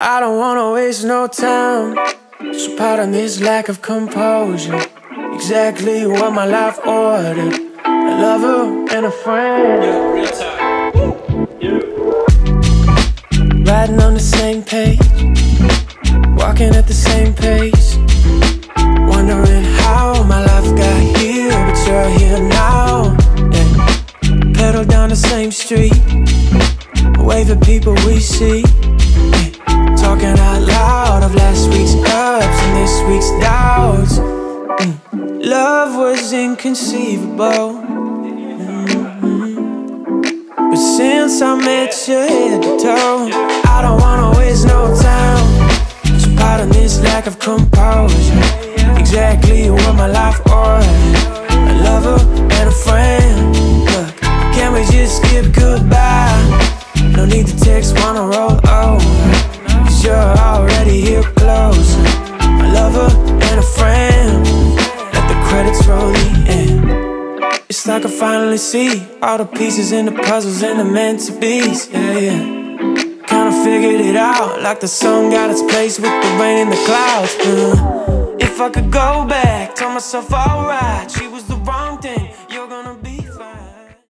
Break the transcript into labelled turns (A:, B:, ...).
A: I don't wanna waste no time. So pardon this lack of composure. Exactly what my life ordered. A lover and a friend.
B: Yeah, real time. Yeah.
A: Riding on the same page. Walking at the same pace. Wondering how my life got here, but you're here now. Yeah. Pedal down the same street. Wave at people we see. Of last week's ups and this week's doubts. Mm. Love was inconceivable. But since I met you head to toe, I don't wanna waste no time. So pardon this lack of composure. Exactly what my life ordered. A lover and a friend. Look, can we just skip goodbye? No need to text, wanna roll over. I finally see all the pieces in the puzzles and the meant to be's. Yeah, yeah. Kinda figured it out, like the sun got its place with the rain and the clouds. Uh, if I could go back, tell myself alright, she was the.